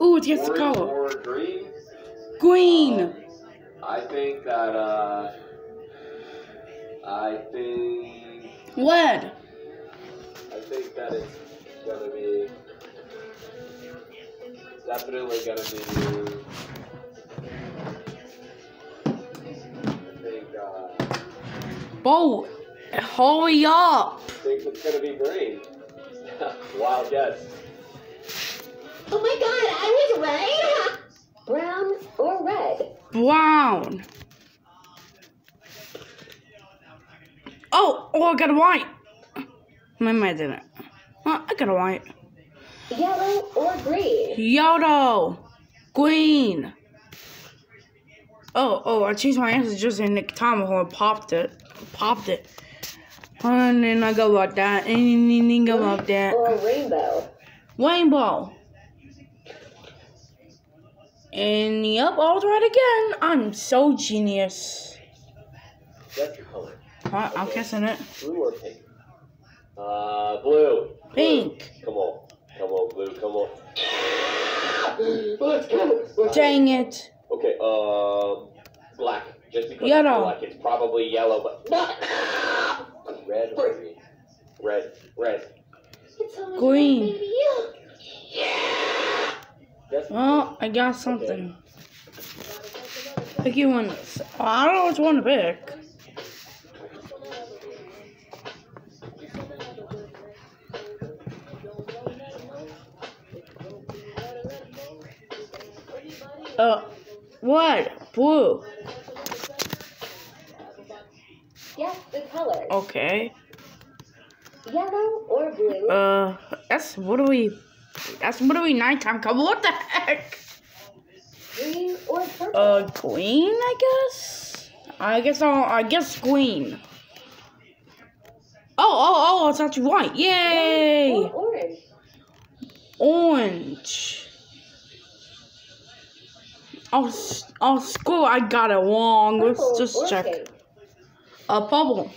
Ooh, it's against the Orange color. or green? Green. I think that, uh, I think, Red. I think that it's gonna be, definitely gonna be, I think, uh, Bo, hurry up. I think it's gonna be green. Wild guess. Oh my god, I was right! Brown or red? Brown. Oh, oh, I got a white. My mind didn't. Oh, I got a white. Yellow or green? Yellow. Green. Oh, oh, I changed my answer just in the time before popped it. Popped it. And then I go like that. And then I go like that. Or rainbow? Rainbow. And yep, I was right again. I'm so genius. Guess the color. Huh, I'm guessing it. Blue or pink? Uh, blue. Pink. Come on. Come on, blue. Come on. Let's go. Let's Dang it. Okay, um, black. Just because Yellow. it's black, it's probably yellow, but red or green? Red. Red. It's Green. red, baby. Yes. Oh, I got something. Pick you one. I don't know which one to pick. Uh, what? Blue. Guess the color. Okay. Yellow or blue? Uh, that's what do we? That's we nighttime cover? What the heck? Green or purple? Uh, green, I guess. I guess I'll. I guess green. Oh, oh, oh! It's actually white. Yay! or orange? Orange. Oh, oh, school! I got it wrong. Let's just check. A bubble.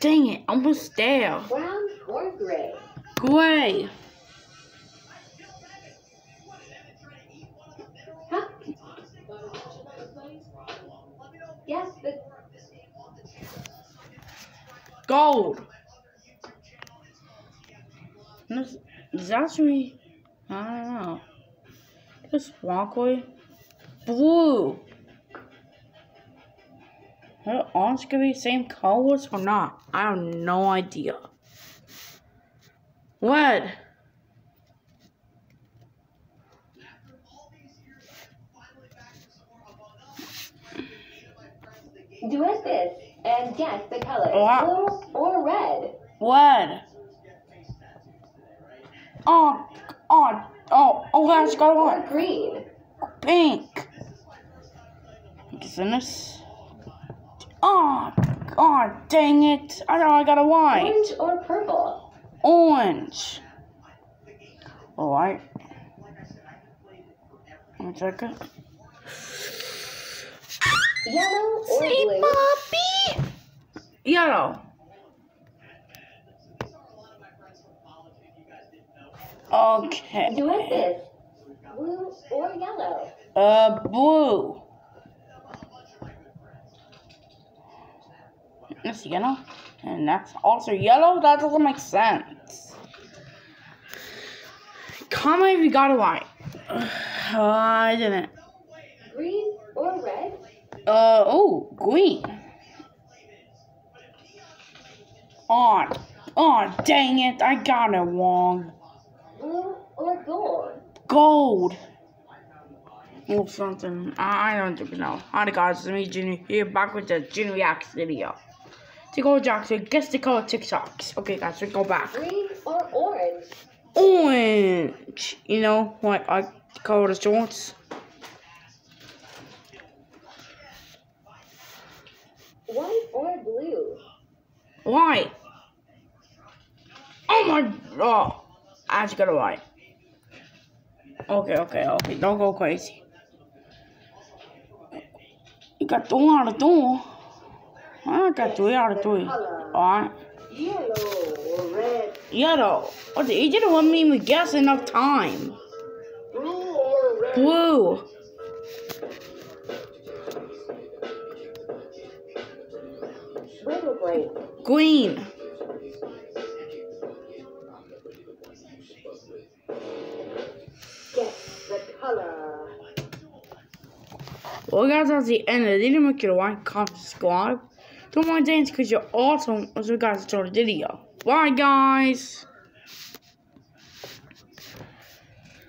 Dang it! Almost there. Brown or gray? Gray. Huh? Guess the Gold. Is actually, I don't know. This walkway. Blue. Are orange gonna be the same colors or not? I have no idea. Red. duet this and guess the color. Oh, wow. Blue or red? Red. Oh, oh, oh, oh, I just got Or one. green? Pink. Isn't this? Oh, oh, dang it. I know I got a white. Orange or purple? Orange. Alright. Let me check it. Yellow or See, blue? Poppy. Yellow. Okay. Duet this. Blue or yellow? Uh, blue. That's yellow. And that's also yellow? That doesn't make sense. Comment if you got a right. Uh, I didn't. Green or red? Uh, oh, green. Oh, oh, dang it. I got it wrong. Blue or gold? Gold. Or something. I, I don't even know. Hi guys, it's me, Junior, here back with the Junior Reacts video. To go Jackson, guess the color TikToks. Okay guys, we go back. Green or orange? Orange. You know, like I color the shorts. White or blue? White. Oh my, oh. I just got a white. Okay, okay, okay. Don't go crazy. You got two out of two. I got three out of three. Alright. Yellow or red? Yellow. Oh, he didn't let me even guess enough time. Blue or red? Blue. Green? Green. Guess the color. Well, guys, that's the end of the video. Make sure to like, comment, subscribe. Don't mind dance because you're awesome. Also, guys, enjoy the video. Bye, guys.